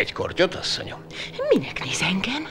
Egy kortyot, asszonyom? Minek néz engem?